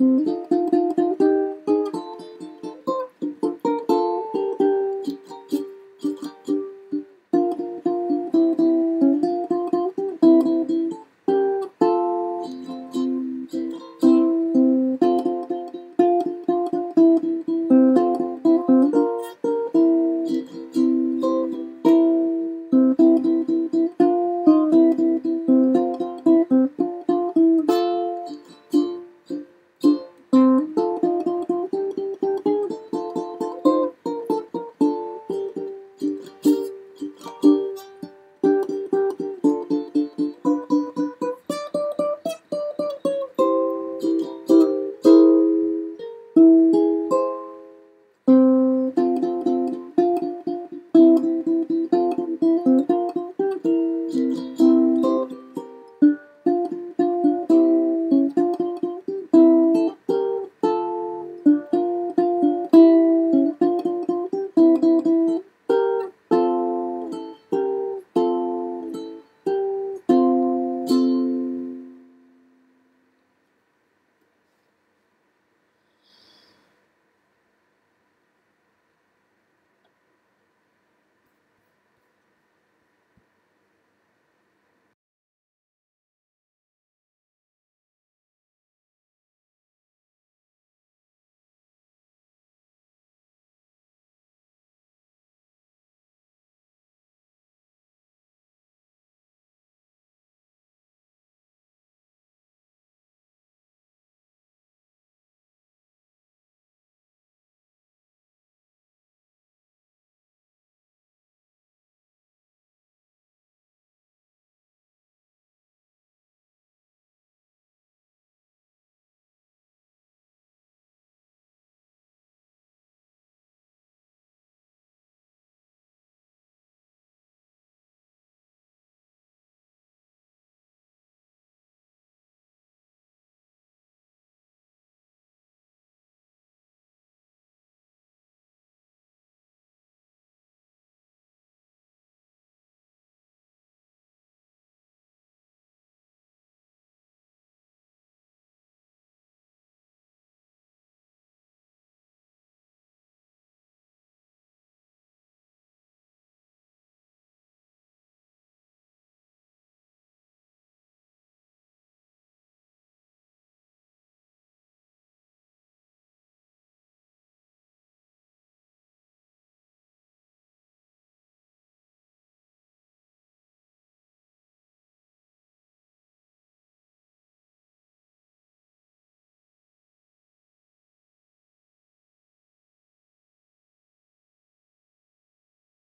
Mm-hmm.